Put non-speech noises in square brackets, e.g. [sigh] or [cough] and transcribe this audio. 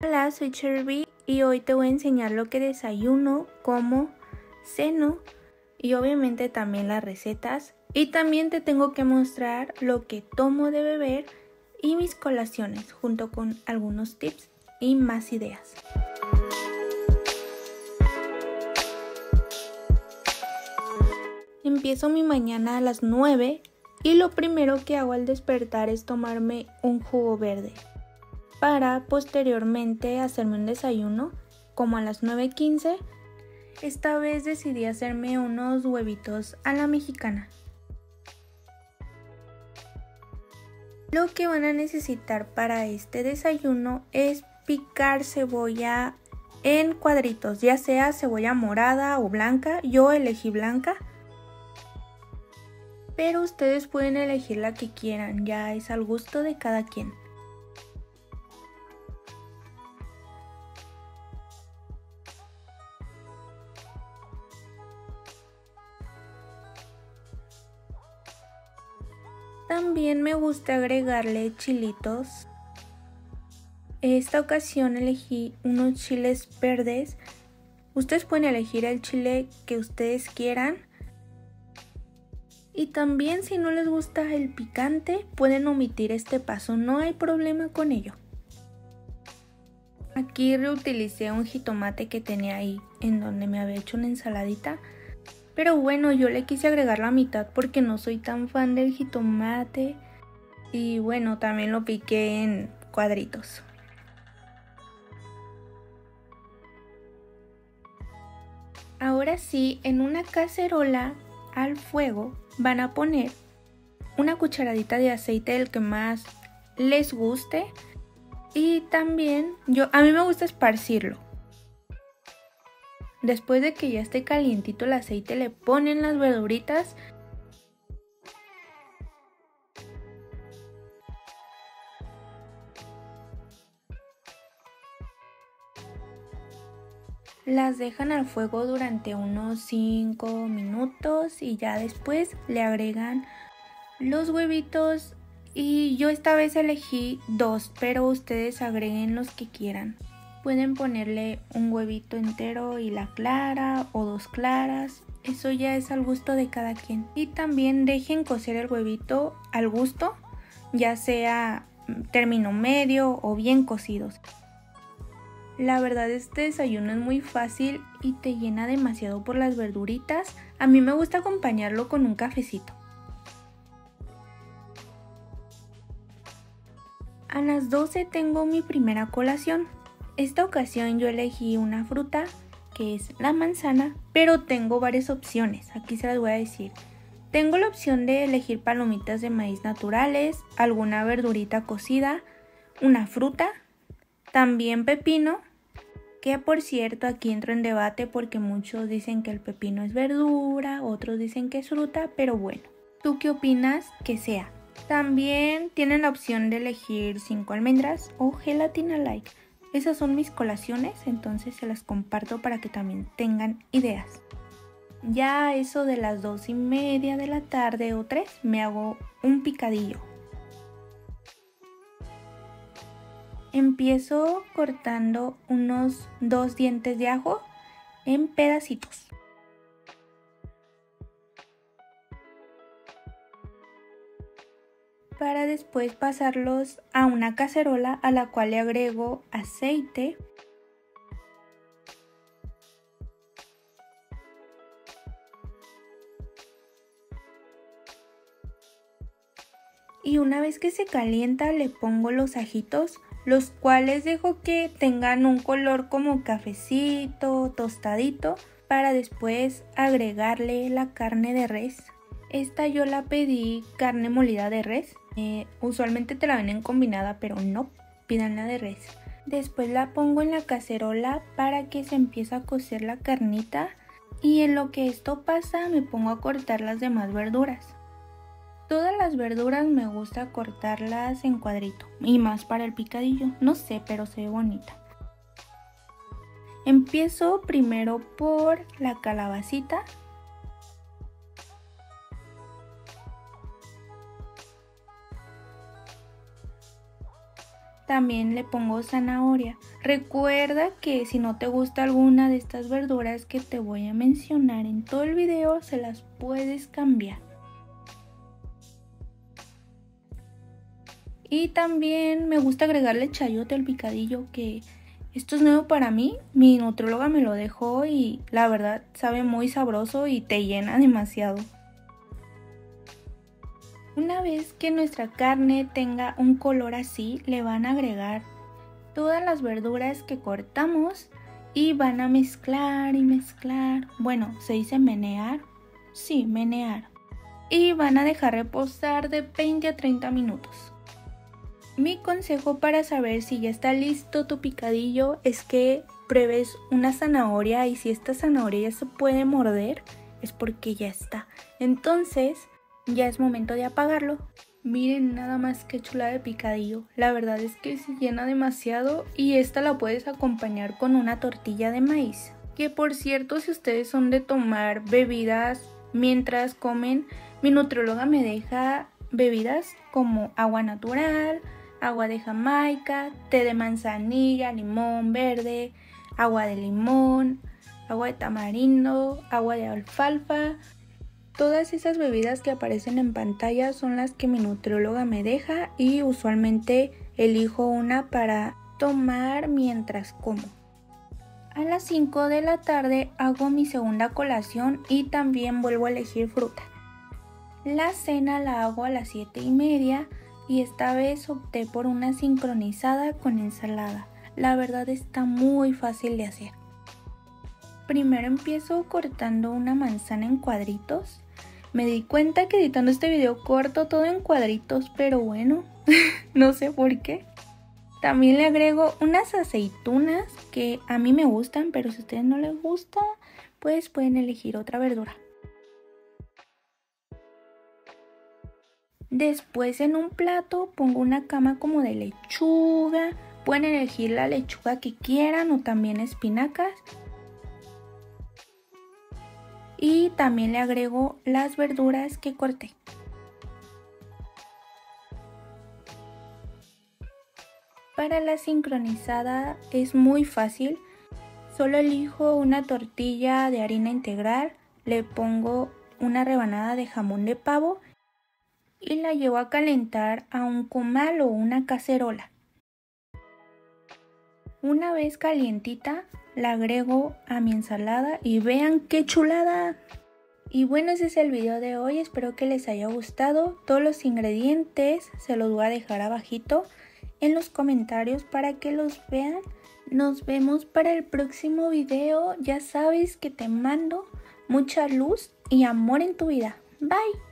Hola, soy Cherby y hoy te voy a enseñar lo que desayuno, como, ceno y obviamente también las recetas. Y también te tengo que mostrar lo que tomo de beber y mis colaciones junto con algunos tips y más ideas. Empiezo mi mañana a las 9 y lo primero que hago al despertar es tomarme un jugo verde para posteriormente hacerme un desayuno como a las 9.15. Esta vez decidí hacerme unos huevitos a la mexicana. Lo que van a necesitar para este desayuno es picar cebolla en cuadritos, ya sea cebolla morada o blanca. Yo elegí blanca pero ustedes pueden elegir la que quieran, ya es al gusto de cada quien. También me gusta agregarle chilitos. Esta ocasión elegí unos chiles verdes. Ustedes pueden elegir el chile que ustedes quieran. Y también si no les gusta el picante, pueden omitir este paso, no hay problema con ello. Aquí reutilicé un jitomate que tenía ahí, en donde me había hecho una ensaladita. Pero bueno, yo le quise agregar la mitad porque no soy tan fan del jitomate. Y bueno, también lo piqué en cuadritos. Ahora sí, en una cacerola al fuego van a poner una cucharadita de aceite del que más les guste y también yo a mí me gusta esparcirlo. Después de que ya esté calientito el aceite le ponen las verduritas Las dejan al fuego durante unos 5 minutos y ya después le agregan los huevitos y yo esta vez elegí dos, pero ustedes agreguen los que quieran. Pueden ponerle un huevito entero y la clara o dos claras. Eso ya es al gusto de cada quien. Y también dejen cocer el huevito al gusto, ya sea término medio o bien cocidos. La verdad este desayuno es muy fácil y te llena demasiado por las verduritas. A mí me gusta acompañarlo con un cafecito. A las 12 tengo mi primera colación. Esta ocasión yo elegí una fruta que es la manzana, pero tengo varias opciones. Aquí se las voy a decir. Tengo la opción de elegir palomitas de maíz naturales, alguna verdurita cocida, una fruta, también pepino que por cierto aquí entro en debate porque muchos dicen que el pepino es verdura, otros dicen que es fruta, pero bueno, ¿tú qué opinas que sea? También tienen la opción de elegir 5 almendras o gelatina light. Esas son mis colaciones, entonces se las comparto para que también tengan ideas. Ya eso de las 2 y media de la tarde o 3 me hago un picadillo Empiezo cortando unos dos dientes de ajo en pedacitos. Para después pasarlos a una cacerola a la cual le agrego aceite. Y una vez que se calienta le pongo los ajitos los cuales dejo que tengan un color como cafecito, tostadito, para después agregarle la carne de res. Esta yo la pedí carne molida de res. Eh, usualmente te la venden combinada, pero no, pidan la de res. Después la pongo en la cacerola para que se empiece a cocer la carnita. Y en lo que esto pasa me pongo a cortar las demás verduras. Todas las verduras me gusta cortarlas en cuadrito y más para el picadillo. No sé, pero se ve bonita. Empiezo primero por la calabacita. También le pongo zanahoria. Recuerda que si no te gusta alguna de estas verduras que te voy a mencionar en todo el video, se las puedes cambiar. Y también me gusta agregarle chayote al picadillo, que esto es nuevo para mí. Mi nutrióloga me lo dejó y la verdad sabe muy sabroso y te llena demasiado. Una vez que nuestra carne tenga un color así, le van a agregar todas las verduras que cortamos y van a mezclar y mezclar. Bueno, se dice menear. Sí, menear. Y van a dejar reposar de 20 a 30 minutos. Mi consejo para saber si ya está listo tu picadillo es que pruebes una zanahoria y si esta zanahoria ya se puede morder es porque ya está. Entonces ya es momento de apagarlo. Miren nada más que chula de picadillo. La verdad es que se llena demasiado y esta la puedes acompañar con una tortilla de maíz. Que por cierto si ustedes son de tomar bebidas mientras comen, mi nutrióloga me deja bebidas como agua natural, agua de jamaica, té de manzanilla, limón verde, agua de limón, agua de tamarindo, agua de alfalfa. Todas esas bebidas que aparecen en pantalla son las que mi nutrióloga me deja y usualmente elijo una para tomar mientras como. A las 5 de la tarde hago mi segunda colación y también vuelvo a elegir fruta. La cena la hago a las 7 y media y esta vez opté por una sincronizada con ensalada. La verdad está muy fácil de hacer. Primero empiezo cortando una manzana en cuadritos. Me di cuenta que editando este video corto todo en cuadritos, pero bueno, [laughs] no sé por qué. También le agrego unas aceitunas que a mí me gustan, pero si a ustedes no les gusta, pues pueden elegir otra verdura. Después en un plato pongo una cama como de lechuga. Pueden elegir la lechuga que quieran o también espinacas. Y también le agrego las verduras que corté. Para la sincronizada es muy fácil. Solo elijo una tortilla de harina integral, le pongo una rebanada de jamón de pavo y la llevo a calentar a un comal o una cacerola. Una vez calientita, la agrego a mi ensalada y vean qué chulada. Y bueno, ese es el video de hoy, espero que les haya gustado. Todos los ingredientes se los voy a dejar abajito en los comentarios para que los vean. Nos vemos para el próximo video. Ya sabes que te mando mucha luz y amor en tu vida. Bye.